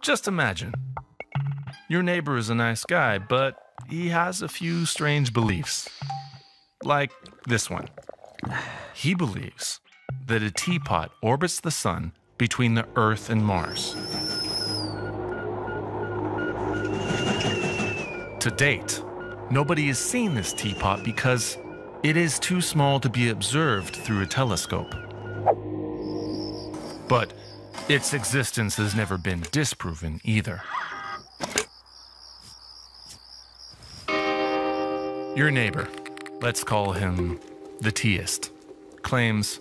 Just imagine. Your neighbor is a nice guy, but he has a few strange beliefs. Like this one. He believes that a teapot orbits the sun between the Earth and Mars. To date, nobody has seen this teapot because it is too small to be observed through a telescope. But its existence has never been disproven either. Your neighbor, let's call him the theist, claims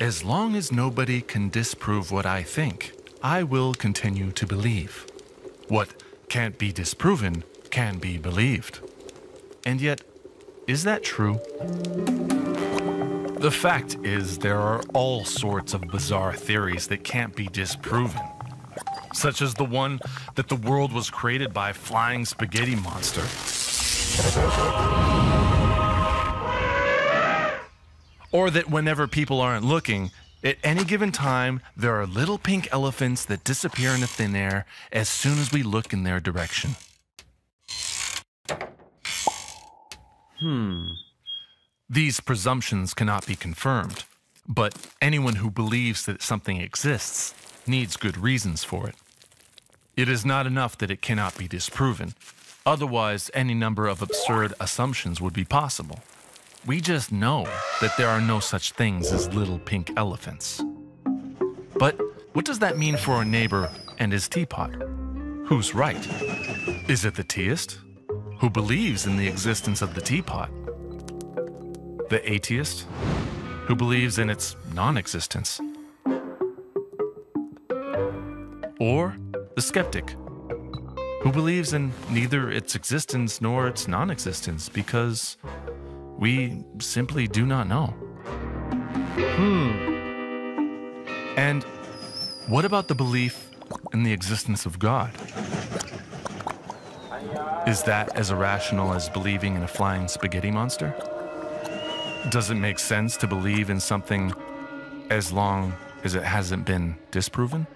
as long as nobody can disprove what I think, I will continue to believe. What can't be disproven can be believed. And yet, is that true? The fact is, there are all sorts of bizarre theories that can't be disproven, such as the one that the world was created by a flying spaghetti monster. Or that whenever people aren't looking, at any given time, there are little pink elephants that disappear into thin air as soon as we look in their direction. Hmm. These presumptions cannot be confirmed, but anyone who believes that something exists needs good reasons for it. It is not enough that it cannot be disproven. Otherwise, any number of absurd assumptions would be possible. We just know that there are no such things as little pink elephants. But what does that mean for our neighbor and his teapot? Who's right? Is it the theist, who believes in the existence of the teapot? The atheist, who believes in its non existence? Or the skeptic, who believes in neither its existence nor its non existence because we simply do not know. Hmm. And what about the belief in the existence of God? Is that as irrational as believing in a flying spaghetti monster? Does it make sense to believe in something as long as it hasn't been disproven?